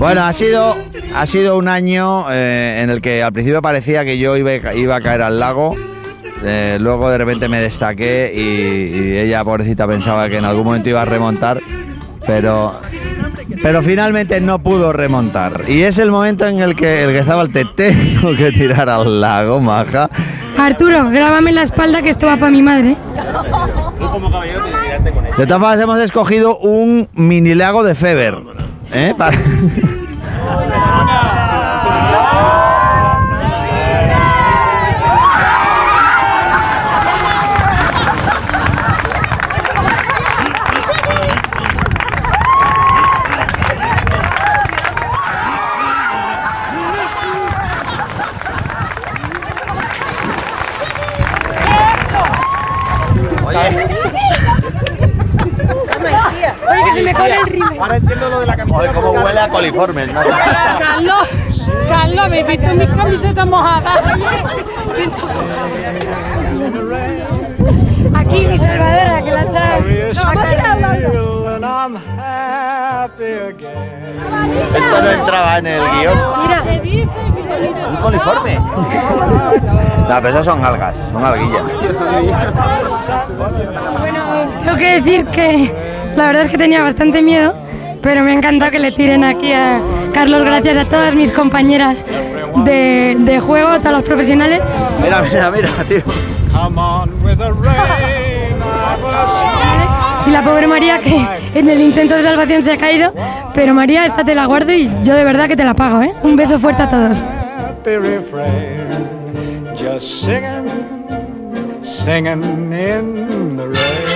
Bueno, ha sido, ha sido un año eh, en el que al principio parecía que yo iba, iba a caer al lago. eh, luego de repente me destaqué y, y ella, pobrecita, pensaba que en algún momento iba a remontar. Pero, pero finalmente no pudo remontar. Y es el momento en el que el Guezabal te tengo que tirar al lago, maja. Arturo, grábame la espalda que esto va para mi madre. De todas formas, hemos escogido un mini lago de Feber. ¿Eh? Para- que se me corre el rímel. Ahora entiendo lo de la camiseta. Joder, cómo huele a coliformes, macho. Carlos, Carlos, ¿habéis visto mis camisetas mojadas? Aquí mi salvadora, que la echaba. Esto no entraba en el guion. Mira, ¿Un coliforme? No, pero esas son algas, son alguillas. bueno, tengo que decir que la verdad es que tenía bastante miedo, pero me ha encantado que le tiren aquí a Carlos gracias a todas mis compañeras de, de juego, a todos los profesionales. Mira, mira, mira, tío. Y la pobre María que en el intento de salvación se ha caído, pero María, esta te la guardo y yo de verdad que te la pago, ¿eh? Un beso fuerte a todos. happy refrain, just singing, singing in the rain.